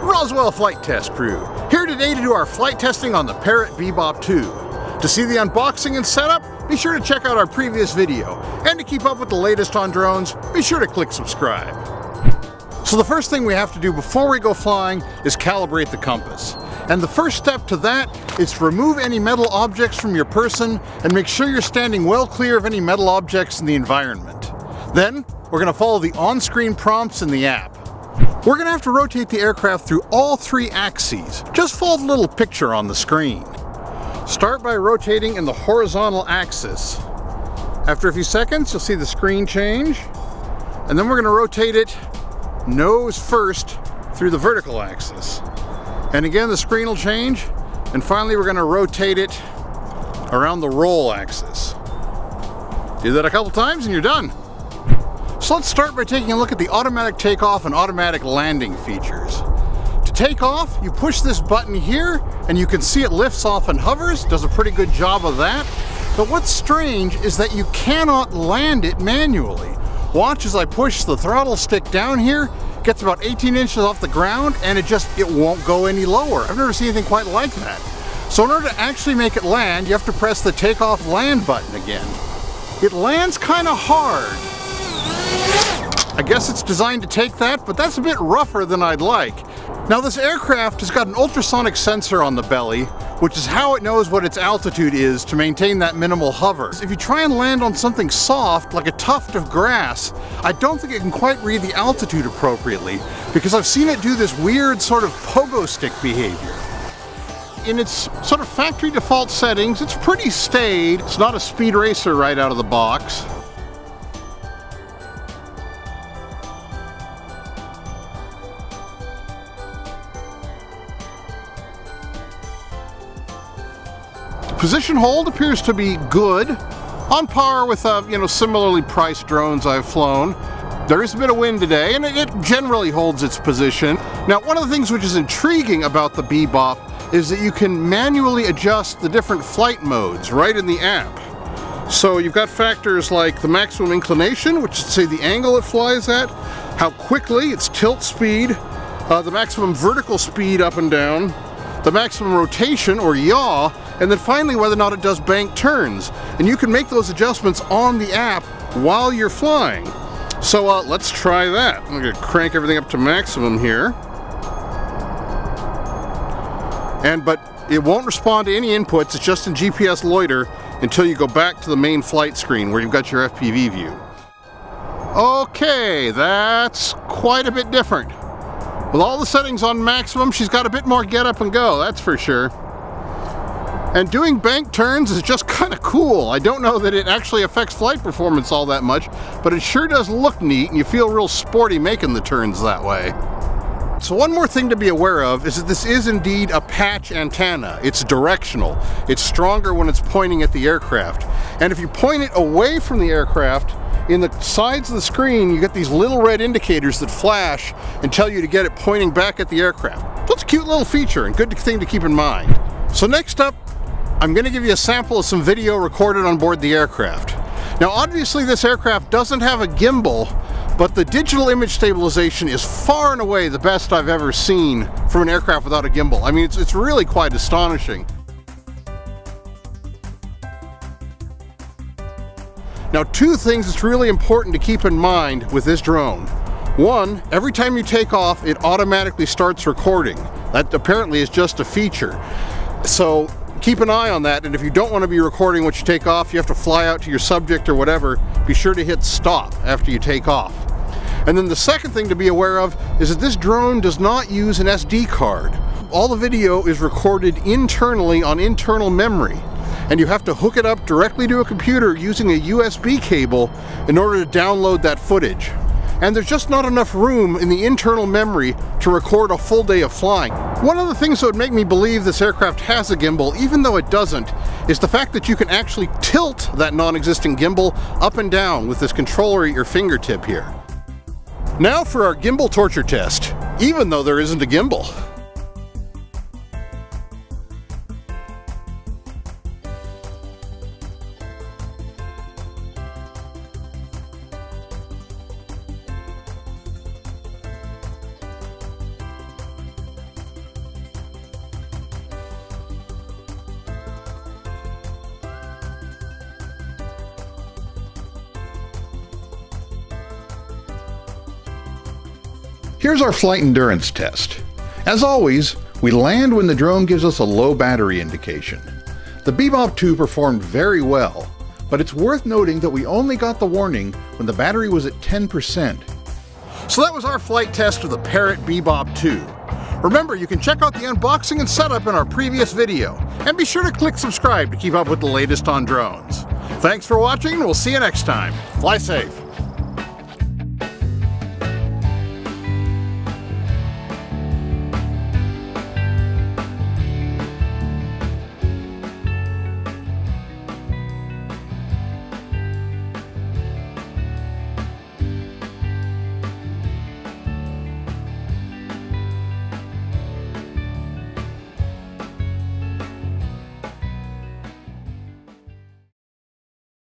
Roswell Flight Test Crew, here today to do our flight testing on the Parrot Bebop 2. To see the unboxing and setup, be sure to check out our previous video. And to keep up with the latest on drones, be sure to click subscribe. So the first thing we have to do before we go flying is calibrate the compass. And the first step to that is to remove any metal objects from your person and make sure you're standing well clear of any metal objects in the environment. Then, we're going to follow the on-screen prompts in the app. We're going to have to rotate the aircraft through all three axes. Just follow the little picture on the screen. Start by rotating in the horizontal axis. After a few seconds, you'll see the screen change. And then we're going to rotate it nose first through the vertical axis. And again, the screen will change. And finally, we're going to rotate it around the roll axis. Do that a couple times and you're done. So let's start by taking a look at the automatic takeoff and automatic landing features. To take off, you push this button here and you can see it lifts off and hovers, does a pretty good job of that. But what's strange is that you cannot land it manually. Watch as I push the throttle stick down here, gets about 18 inches off the ground and it just, it won't go any lower. I've never seen anything quite like that. So in order to actually make it land, you have to press the takeoff land button again. It lands kind of hard. I guess it's designed to take that, but that's a bit rougher than I'd like. Now this aircraft has got an ultrasonic sensor on the belly, which is how it knows what its altitude is to maintain that minimal hover. If you try and land on something soft, like a tuft of grass, I don't think it can quite read the altitude appropriately, because I've seen it do this weird sort of pogo stick behavior. In its sort of factory default settings, it's pretty staid. It's not a speed racer right out of the box. Position hold appears to be good, on par with uh, you know similarly priced drones I've flown. There is a bit of wind today, and it generally holds its position. Now, one of the things which is intriguing about the Bebop is that you can manually adjust the different flight modes right in the app. So you've got factors like the maximum inclination, which is say the angle it flies at, how quickly, its tilt speed, uh, the maximum vertical speed up and down, the maximum rotation or yaw, and then finally whether or not it does bank turns. And you can make those adjustments on the app while you're flying. So uh, let's try that. I'm gonna crank everything up to maximum here. And but it won't respond to any inputs, it's just in GPS loiter until you go back to the main flight screen where you've got your FPV view. Okay, that's quite a bit different. With all the settings on maximum, she's got a bit more get up and go, that's for sure. And doing bank turns is just kind of cool. I don't know that it actually affects flight performance all that much, but it sure does look neat and you feel real sporty making the turns that way. So one more thing to be aware of is that this is indeed a patch antenna. It's directional. It's stronger when it's pointing at the aircraft. And if you point it away from the aircraft, in the sides of the screen, you get these little red indicators that flash and tell you to get it pointing back at the aircraft. That's a cute little feature and good thing to keep in mind. So next up, I'm going to give you a sample of some video recorded on board the aircraft. Now obviously this aircraft doesn't have a gimbal, but the digital image stabilization is far and away the best I've ever seen from an aircraft without a gimbal. I mean, it's, it's really quite astonishing. Now two things that's really important to keep in mind with this drone. One, every time you take off, it automatically starts recording. That apparently is just a feature. So keep an eye on that and if you don't want to be recording what you take off you have to fly out to your subject or whatever be sure to hit stop after you take off. And then the second thing to be aware of is that this drone does not use an SD card. All the video is recorded internally on internal memory and you have to hook it up directly to a computer using a USB cable in order to download that footage and there's just not enough room in the internal memory to record a full day of flying. One of the things that would make me believe this aircraft has a gimbal, even though it doesn't, is the fact that you can actually tilt that non-existent gimbal up and down with this controller at your fingertip here. Now for our gimbal torture test, even though there isn't a gimbal. Here's our flight endurance test. As always, we land when the drone gives us a low battery indication. The Bebop 2 performed very well, but it's worth noting that we only got the warning when the battery was at 10%. So that was our flight test of the Parrot Bebop 2. Remember, you can check out the unboxing and setup in our previous video, and be sure to click subscribe to keep up with the latest on drones. Thanks for watching, and we'll see you next time. Fly safe!